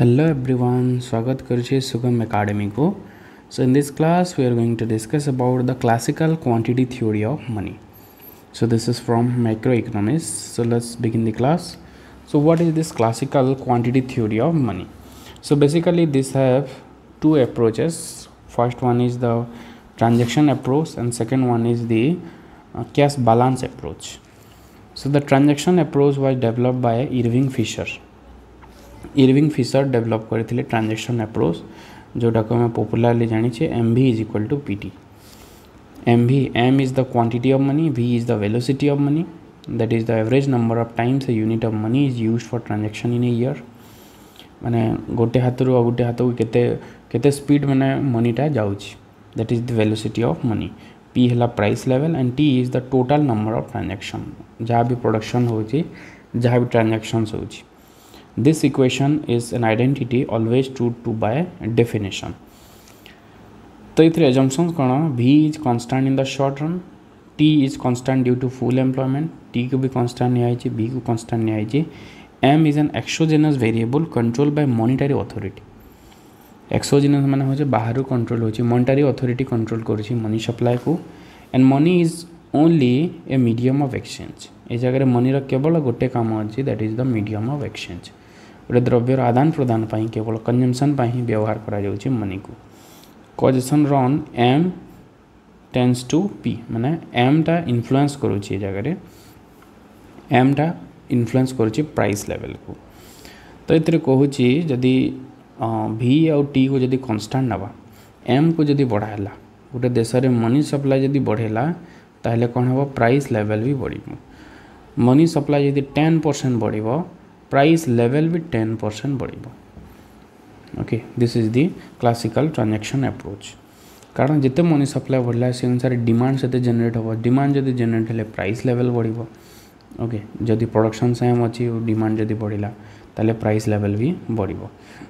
Hello everyone, Swagat Karche Sugam Academy Go. So in this class we are going to discuss about the classical quantity theory of money. So this is from macroeconomics. So let's begin the class. So what is this classical quantity theory of money? So basically this have two approaches. First one is the transaction approach and second one is the uh, cash balance approach. So the transaction approach was developed by Irving Fisher ଇରଭିଂ fisher develop କରିଥିଲେ transaction approach ଯେଉଁଟାକୁ ଆମେ popularly ଜାଣିଛେ M V is equal to P T M V M is the quantity of money V is the velocity of money that is the average number of times a unit of money is used for transaction in a year ମାନେ ଗୋଟେ ହାତରୁ ଆଉ ଗୋଟେ ହାତକୁ କେତେ କେତେ speed ମାନେ ମନିଟା ଯାଉଛି that is the velocity of money P ହେଲା price level and T is the total number of transaction ଯାହା ବି ପ୍ରଡକ୍ସନ୍ ହେଉଛି ଯାହା ବି ଟ୍ରାଞ୍ଜାକ୍ସନ୍ସ ହେଉଛି this equation is an identity always true to by definition so ithre assumptions kana v is constant in the short run t is constant due to full employment t को भी constant नहीं आई b को constant नहीं आई m is an exogenous variable controlled by monetary authority exogenous माने हो बाहर control हो monetary authority control कर मनी सप्लाय को and money is only a medium of exchange ए जगह मनीर केवल गोटे कम अच्छी that is the medium of exchange ଗୋଟେ ଦ୍ରବ୍ୟର ଆଦାନ ପ୍ରଦାନ ପାଇଁ କେବଳ କନଜମ୍ସନ୍ ପାଇଁ ହିଁ ବ୍ୟବହାର କରାଯାଉଛି ମନିକୁ causation run M tends to P ମାନେ ଏମ୍ଟା ଇନଫ୍ଲୁଏନ୍ସ କରୁଛି ଏ ଜାଗାରେ ଏମ୍ଟା ଇନଫ୍ଲୁଏନ୍ସ କରୁଛି ପ୍ରାଇସ୍ ଲେଭେଲ୍କୁ ତ ଏଥିରେ କହୁଛି ଯଦି ଭି ଆଉ ଟିକୁ ଯଦି କନଷ୍ଟାଣ୍ଟ ନେବା ଏମ୍କୁ ଯଦି ବଢ଼ାଇଲା ଗୋଟେ ଦେଶରେ ମନି ସପ୍ଲାଏ ଯଦି ବଢ଼େଇଲା ତାହେଲେ କ'ଣ ହେବ ପ୍ରାଇସ୍ ଲେଭେଲ୍ ବି ବଢ଼ିବ ମନି ସପ୍ଲାଏ ଯଦି ଟେନ୍ ପରସେଣ୍ଟ ବଢ଼ିବ price level with 10% बढ़िବ okay this is the classical transaction approach कारण जिते मनी सप्लाई बढ़ला से अनुसार डिमांड से जेनेट हम डिमांड जब जेनेट हेल्ले प्राइस लेवल बढ़ ओके जदि प्रोडक्शन सेम अच्छी डिमांड जब बढ़ला, ताले प्राइस लेवल भी बढ़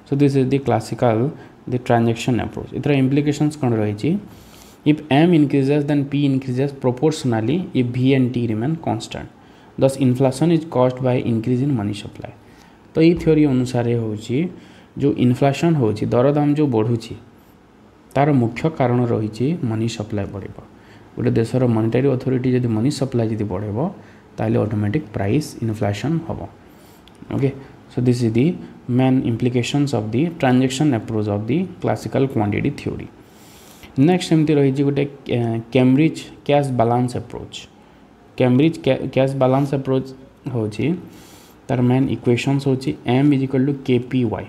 so this is the classical the transaction approach इतर इम्प्लिकेशंस कौन रही if M increases then P increases proportionally if V and T remain constant thus inflation is caused by increase in money supply तो ये theory अनुसार हूँ जो इनफ्लाशन हो दरदाम जो बढ़ुची, तार मुख्य कारण रही मनी सप्लाय बढ़ गोटे देशर मनिटरी अथरीटी जब मनी सप्लाए जब बढ़े तेल अटोमेटिक प्राइस इनफ्लाशन हम okay so this is the main implications of the transaction approach of the classical quantity theory next एमती रही गोटे Cambridge cash balance approach Cambridge cash balance approach हूँ तार मेन इक्वेशन्स हूँ M is equal to K P Y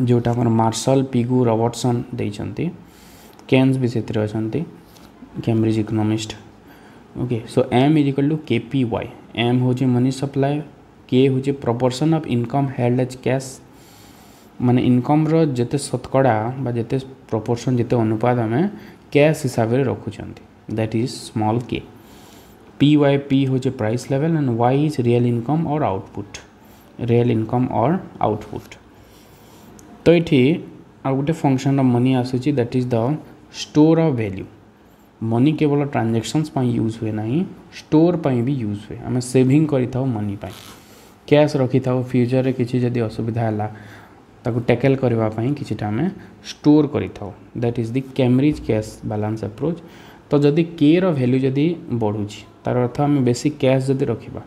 जोटा Marshall Pigou Robertson देते Keynes भी से Cambridge economist okay so M is equal to K P Y M हूँ money supply K हूँ proportion of income held as cash माने income जिते शतकड़ा जिते प्रपोर्सन जिते अनुपात आम कैश हिसाब से रखुच्च that is small K P Y P हूँ price level and Y is real income और आउटपुट रियल इनकम और आउटपुट तो ये आ गए function of money आसूँ that is the store of value money केवल ट्रांजेक्शन्स यूज़ हुए ना स्टोर भी यूज़ हुए। आम कर मनी कैश रखी था फ्यूचर में किसी जदि असुविधा है टैकल करने कि आम स्टोर कर that is the Cambridge cash balance approach तो जदि के रैल्यू जदि बढ़ुची, तार अर्थ आम बेस कैश जदि रखा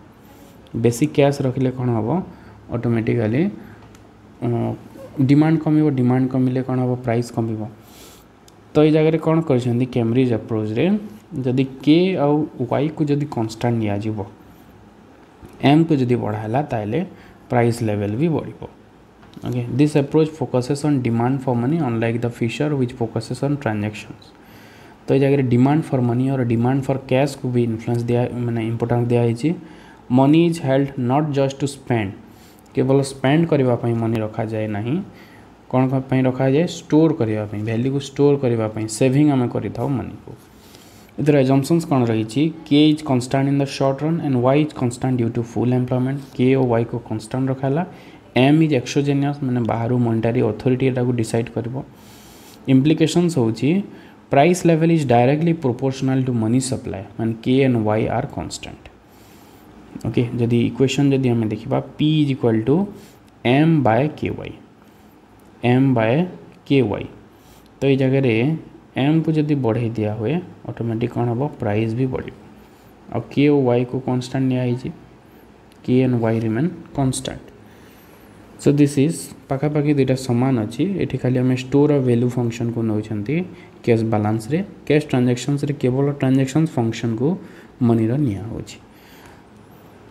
बेस कैश रखिले कौन हम अटोमेटिकाली डिमांड कम डिमांड कमिले कौन हम प्राइस कम तो ये जगह कौन कर कैम्ब्रिज अप्रोच रे, जदि के आउ वाई को जदि कन्स्टाट निजी एम को जदि बढ़ाला ताले प्राइस लेवल भी बढ़ okay this approach focuses on demand for money unlike the Fisher which focuses on तो ये जगह डिमांड फॉर मनी और डिमांड फॉर कैश को भी इन्फ्लुएंस दिया मैंने इंपोर्टान्स दिखाई money is held not just to spend केवल स्पेंड करने मनी रखा जाए ना कौन रखा जाए स्टोर करने भैल्यू को स्टोर करने सेविंग आम कर मनी को इधर एजम्पन्स कौन रही K is constant in the short run and Y is constant due to full employment K और वाई को कन्स्टाट रखा एम इज़ एक्सोजेनियस मैंने बाहर मनिटारी अथरीटी डिसाइड कर इम्प्लिकेशंस हूँ price level is directly proportional to money supply and k and y are constant. Okay जदि equation जदि आम देखा P is equal to M by K Y M by K Y तो ये जगह M को जब बढ़े दिया हुए ऑटोमेटिक कौन हम प्राइस भी बढ़। आ के वाई को कन्स्टाट नि K and Y remain constant so this is पाखापाखि दुईटा सामान अच्छी ये खाली आम स्टोर अफ भैल्यू फ़ंक्शन को नौ कैश बालांस रे कैश ट्रांजेक्शन केवल ट्रांजेक्शन फ़ंक्शन को मनी निया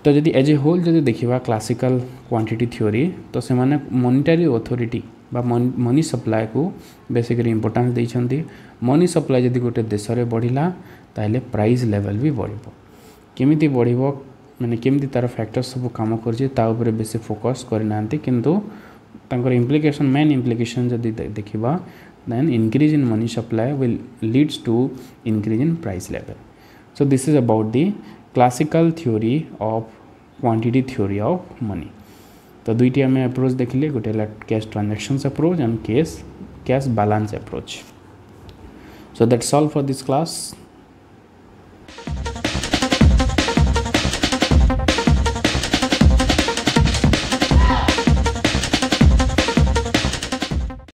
तो जदि एज ए होल जदि देखा क्लासिकल क्वांटिटी थ्योरी तो से मनिटारी अथॉरिटी मनी सप्लाय को बेसिकली इम्पोर्टान्स मनी सप्लाय जदि गोटे देश में बढ़ला ताहले प्राइस लेवल भी मैंने केमी तार फैक्टर सब कम कर बेस फोकस करना किंतु इम्प्लिकेसन मेन इम्प्लिकेसन जदि देखा then increase in money supply will leads to increase in price level so this is about the classical theory of quantity theory of money तो दुईटी आम अप्रोच देखिले, गोटे cash transaction approach and cash cash balance approach so that's all for this class.